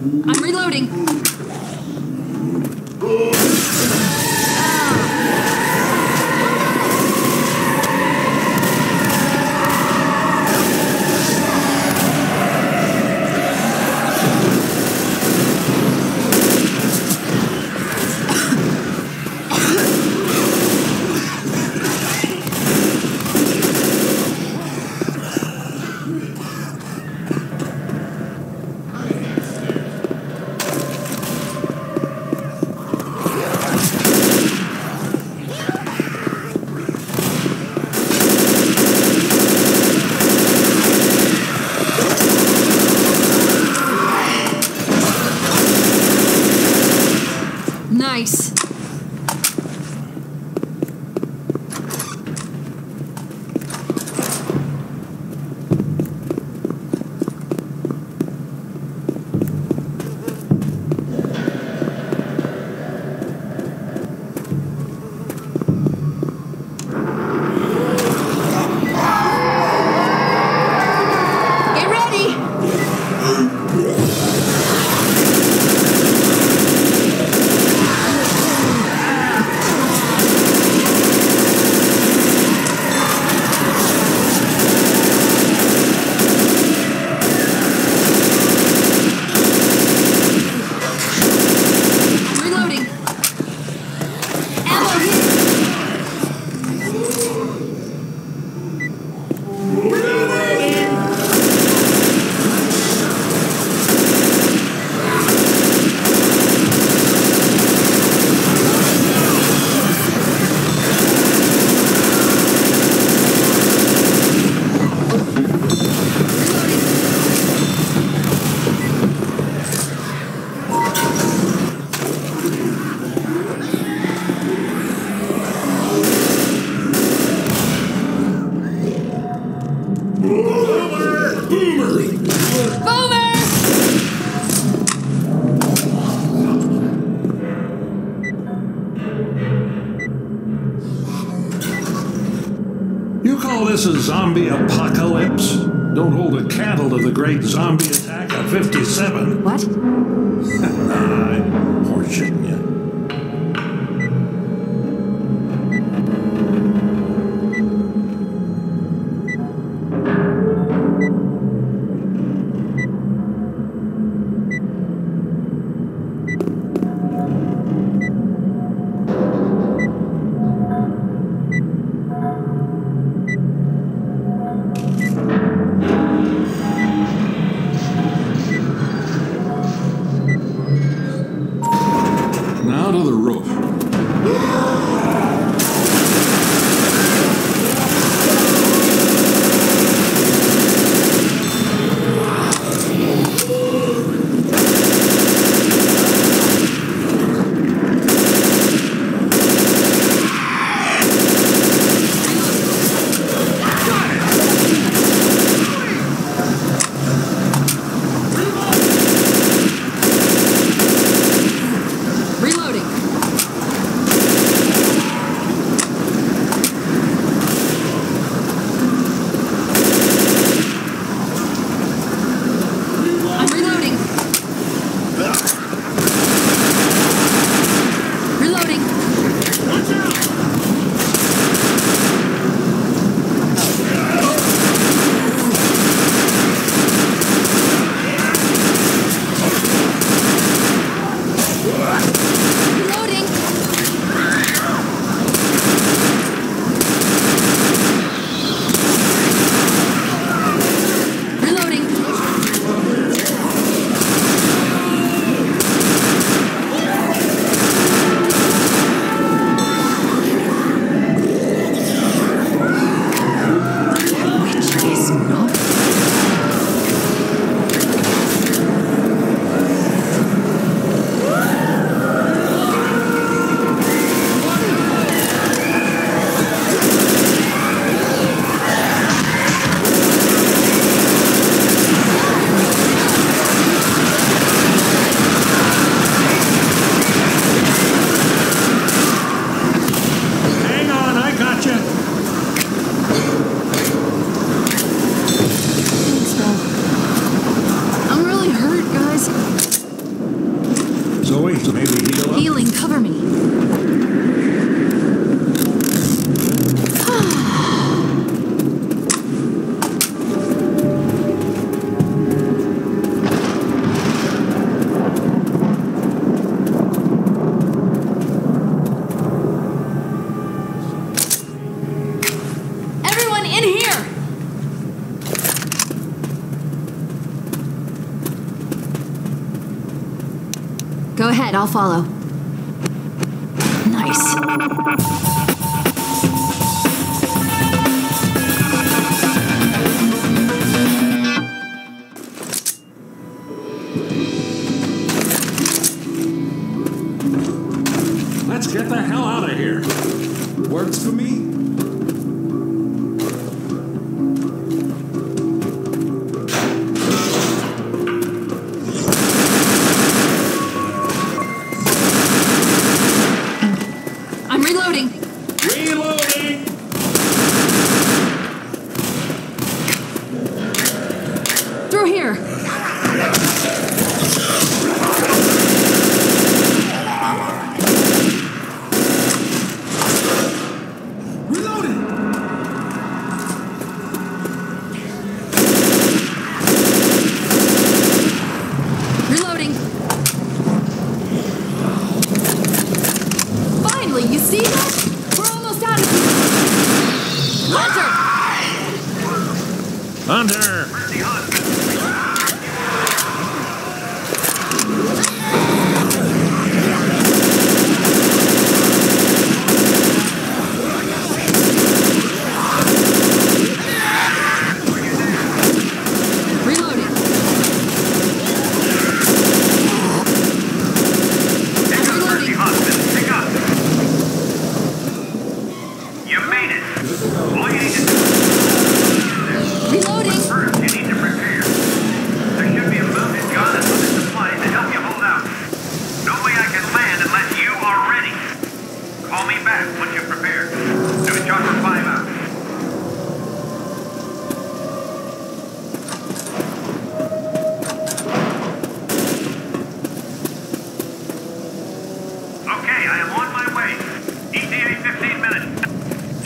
I'm reloading. This a zombie apocalypse? Don't hold a candle to the great zombie attack of 57. What? I'm horseshitting ahead, I'll follow. Nice. Let's get the hell out of here. Works for me.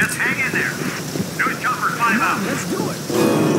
Just hang in there. News chopper 5 out. Let's do it.